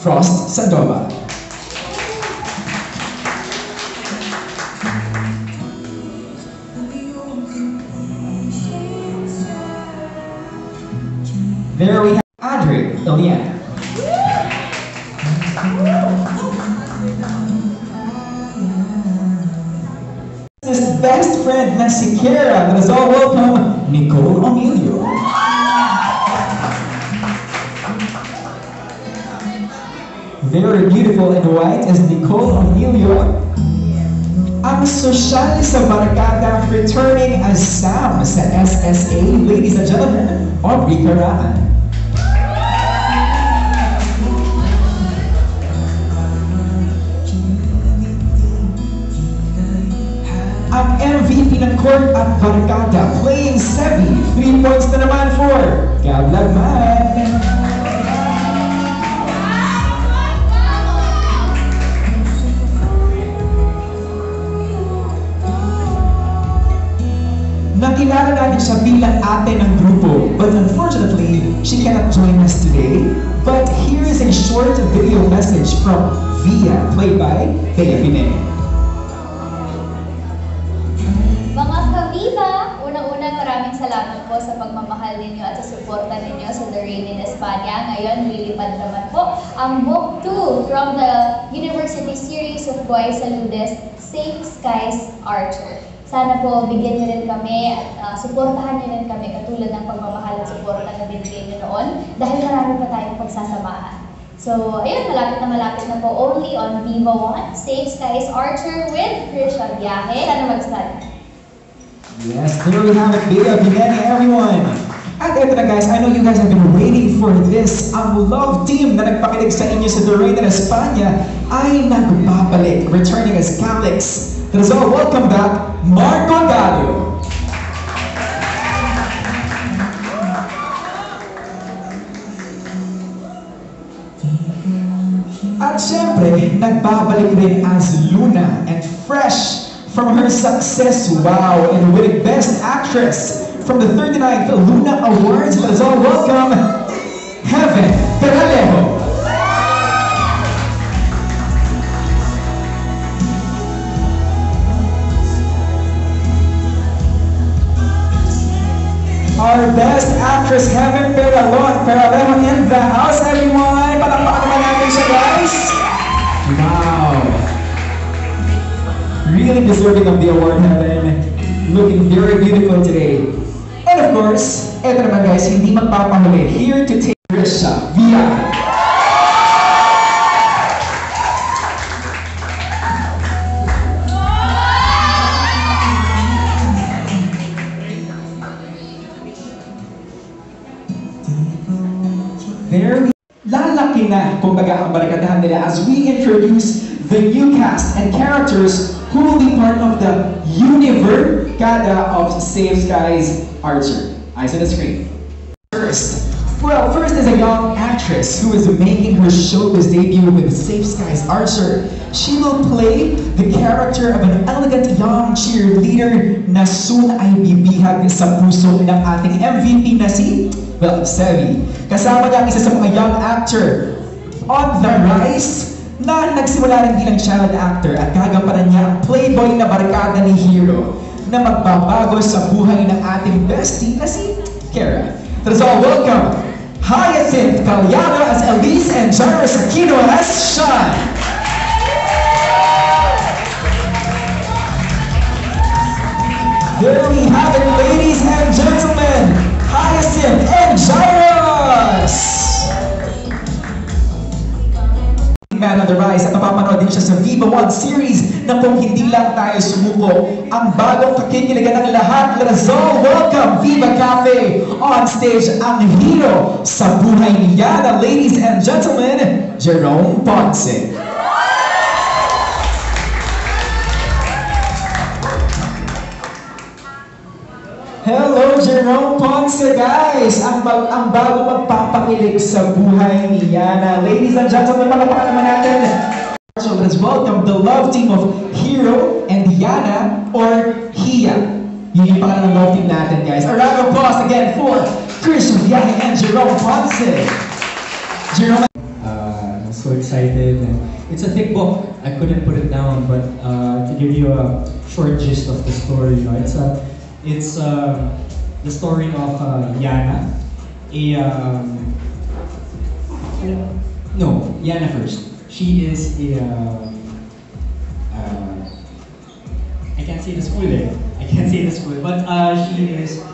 Frost Sandoval. There we have Andre Iliana. His best friend na Kira. Let us all welcome Very beautiful and white is Nicole Emilio. Ang sosyal sa barkada returning as Sam sa SSA. Ladies and gentlemen, Aubrey Caraan. Ang MVP ng court at barkada playing Sevi. 3 points na naman for Gab Lagman. Nakilala natin siya bilang ate ng grupo, but unfortunately, she cannot join us today. But here is a short video message from Via, played by Bea Pinay. Mga kaviva, unang-unang maraming salamat po sa pagmamahal ninyo at sa suporta ninyo sa The Rain in España. Ngayon, lilipad naman po ang Book 2 from the University Series of Boy Saludes, Safe Skies Archer. Sana po bigyan niyo rin kami at ah, suportahan niyo rin kami katulad ng pagmamahal at suporta na binigay niyo noon dahil marami pa tayong pagsasamahan. So, ayun, malapit na malapit na po only on Viva 1, Safe Skies Archer with Krisha Biyahe. Sana mag-start. Yes, there we have it, Bea Pinay, everyone. At ito na guys, I know you guys have been waiting for this. Ang love team na nagpakilig sa inyo sa in España ay nagbabalik, returning as Calix. Us all welcome back Marco Gallo. At syempre, nagbabalik rin as Luna and fresh from her success, wow, in winning Best Actress from the 39th Luna Awards. Let us all welcome Heaven Peralejo. Our best actress, Heaven Peralon, Peralejo in the house, everyone. Palakpakan naman natin siya, guys. Wow. Really deserving of the award, Heaven. Looking very beautiful today. And of course, eto naman guys, hindi magpapahuli. Here to take Risha via as we introduce the new cast and characters who will be part of the Univercada of Safe Skies Archer. Eyes on the screen. First, well, first is a young actress who is making her showbiz debut with Safe Skies Archer. She will play the character of an elegant young cheerleader na soon ay bibihag sa puso ng ating MVP na si, well, Sevi. Kasama niya isa sa mga young actor on the rise na nagsimula rin bilang child actor at gagampanan niya ang playboy na barkada ni Hero na magbabago sa buhay ng ating bestie na si Kara. Let us all welcome Hyacinth Calyano as Elise and Jairus Aquino as Sean. There we have it, ladies and gentlemen, Hyacinth and Jairus! Man on the Rise at mapapanood din siya sa Viva One series na kung hindi lang tayo sumuko, ang bagong kakikiligan ng lahat. All welcome Viva Cafe on stage ang hero sa buhay ni Yana, ladies and gentlemen, Jerome Ponce. Hello, Jerome Ponce, guys! Ang, bag ang bago magpapakilig sa buhay ni Yana. Ladies and gentlemen, palakpakan naman natin. So let's welcome the love team of Hero and Yana or Hia. Yun yung pangalan ng love team natin, guys. A round of applause again for Chris Villaje and Jerome Ponce. Jerome, Ah, so so excited. And it's a thick book. I couldn't put it down, but uh, to give you a short gist of the story, you know, it's a, it's uh, the story of uh, Yana, a um, no, Yana first. She is a um, uh, I can't say the school eh. I can't say the school, but uh, she is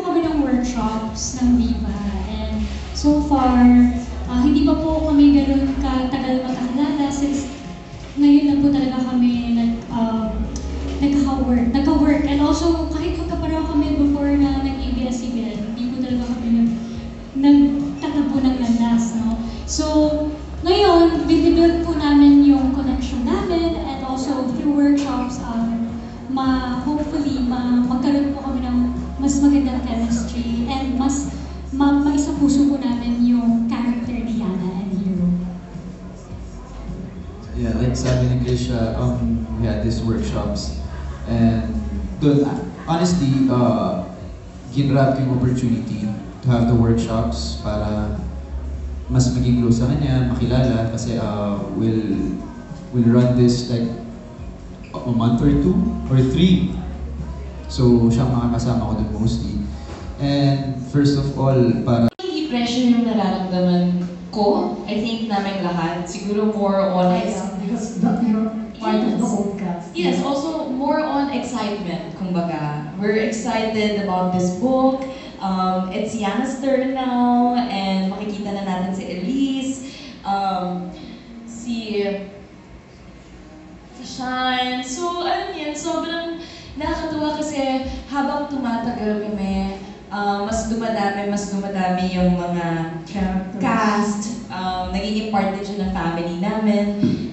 kami ng workshops ng Viva and so far, ah, hindi pa po kami ganun katagal magkakilala since ngayon lang po talaga like sabi ni Krisha, um, we had these workshops. And doon, honestly, uh, ginrab ko yung opportunity to have the workshops para mas maging close sa kanya, makilala, kasi uh, we'll, we'll run this like a month or two or three. So, siya ang makakasama ko dun mostly. And first of all, para Hindi pressure yung nararamdaman ko. I think namin lahat. Siguro more on... Because that of the Yes. whole cast. Yes, also more on excitement, kumbaga. We're excited about this book. Um, it's Yana's turn now, and makikita na natin si Elise, um, si, si Shine. So, alam yan, sobrang nakakatuwa kasi habang tumatagal kami, um, mas dumadami, mas dumadami yung mga Characters. cast, um, nagiging part din siya ng family namin.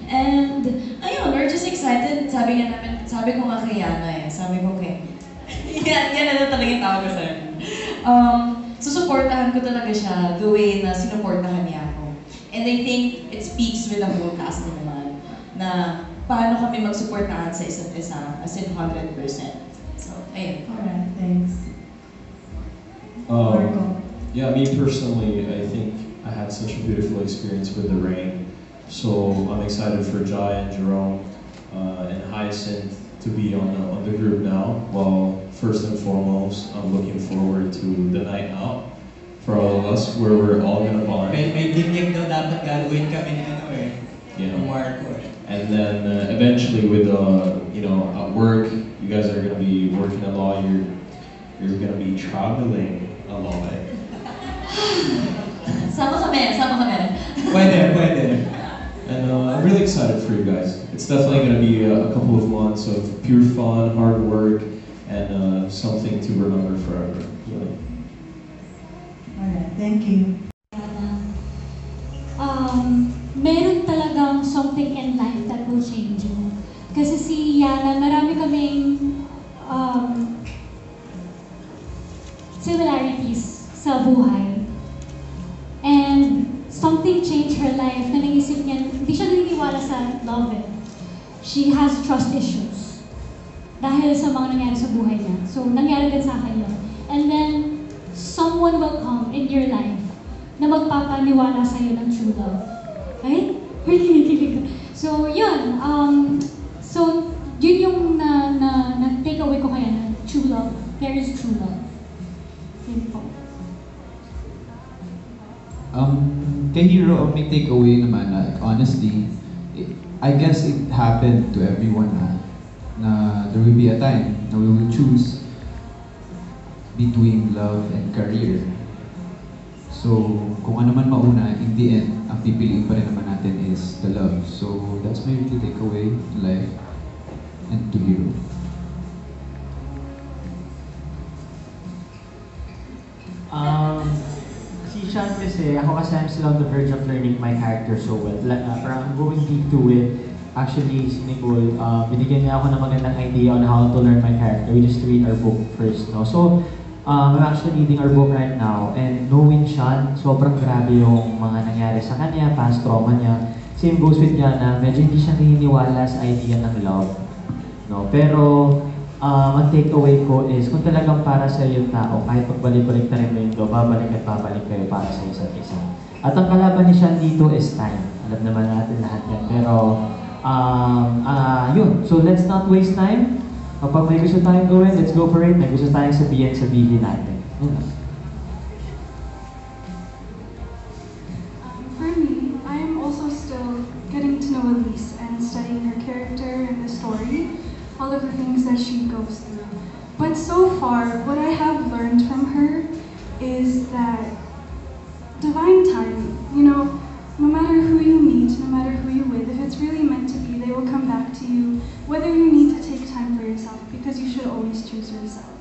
And, ayun, we're just excited. Sabi nga namin, sabi ko nga kay Yana eh, sabi ko kay, yan, yan na talaga yung tawag ko sa akin. Um, susuportahan ko talaga siya the way na sinuportahan niya ako. And I think it speaks with the whole cast naman na paano kami magsuportahan sa isa't isa as in 100%. So, ayun. Alright, thanks. Um, Marco. yeah, me personally, I think I had such a beautiful experience with the rain. So I'm excited for Jai and Jerome uh, and Hyacinth to be on the, on the group now. Well, first and foremost, I'm looking forward to the night out for all of us, where we're all gonna bond. may, may gimmick daw dapat gagawin kami ni ano eh. You Ng know, Marco eh. and then uh, eventually with uh, you know at work, you guys are gonna be working a lot. You're you're gonna be traveling a lot. Sama kami, sama kami. Pwede, pwede. And I'm really excited for you guys. It's definitely going to be a, a couple of months of pure fun, hard work, and uh, something to remember forever. Really. Alright, thank you. Yana, um, meron talagang something in life that will change you. Kasi si Yana, marami kaming um, similarities sa buhay. Something changed her life na naisip niya, hindi siya naniniwala sa love eh. She has trust issues. Dahil sa mga nangyari sa buhay niya. So, nangyari din sa akin yun. And then, someone will come in your life na magpapaniwala sa'yo ng true love. Right? Uy, kinikilig. So, yun. Um, so, yun yung na, na, na take away ko kaya na true love. There is true love. Yun po. Um, kay Hero, ang may takeaway naman, like, honestly, I guess it happened to everyone na, na there will be a time na we will choose between love and career. So, kung ano man mauna, in the end, ang pipiliin pa rin naman natin is the love. So, that's my really takeaway in life and to Hero. Sean kasi, ako kasi I'm still on the verge of learning my character so well. Like, uh, parang going deep to it. Actually, si Nicole, uh, binigyan niya ako ng magandang idea on how to learn my character. We just read our book first, no? So, um, I'm actually reading our book right now and knowing Sean, sobrang grabe yung mga nangyari sa kanya, past trauma niya. Same goes with Yana, medyo hindi siya naniniwala sa idea ng love. No? Pero, um, ang takeaway ko is kung talagang para sa yung tao, kahit pagbalik-balik na rin mo yung do, babalik at babalik kayo para sa isa't isa. At ang kalaban ni Sean dito is time. Alam naman natin lahat yan. Pero, um, ah yun. So let's not waste time. Kapag may gusto tayong gawin, let's go for it. May gusto tayong sabihin, sabihin natin. Yun whether you need to take time for yourself, because you should always choose yourself.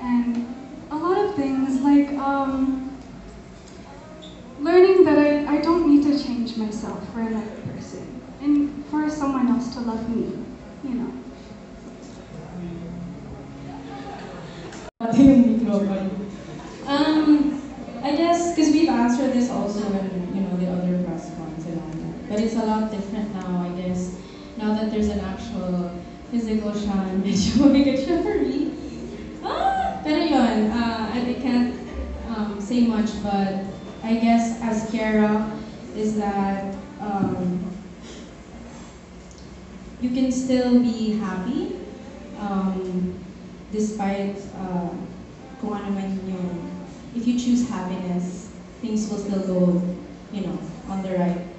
And a lot of things like, um, learning that I, I don't need to change myself for another person and for someone else to love me, you know. Um, I guess because we've answered this also in you know the other press cons and all that, but it's a lot different now. Now that there's an actual physical Sean, medyo mabigat siya for me. Ah, pero yun, uh, I can't um, say much, but I guess as Kiara is that um, you can still be happy um, despite uh, kung ano man yung if you choose happiness, things will still go, you know, on the right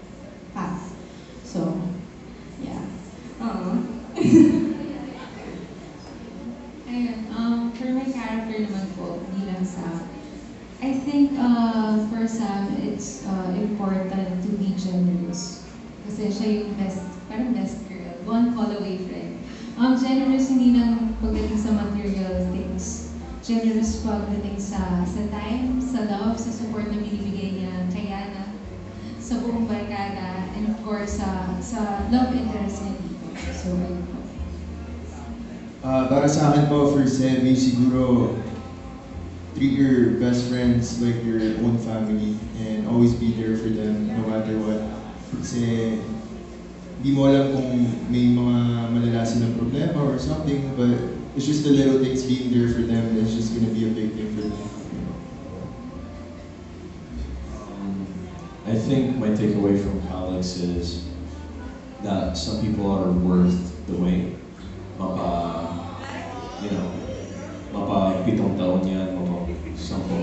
uh, important to be generous. Kasi siya yung best, parang best girl, one call away friend. Um, generous hindi lang pagdating sa material things. Generous pagdating sa sa time, sa love, sa support na binibigay niya kay Yana, sa buong barkada, and of course, sa sa love interest niya dito. So. Ah, para sa akin po, for Sevi, siguro treat your best friends like your own family and always be there for them no matter what. Kasi di mo alam kung may mga malala silang problema or something, but it's just the little things being there for them that's just gonna be a big thing for them. I think my takeaway from Alex is that some people are worth the wait. Mapa, you know, mapa pitong taon yan, mapa sampung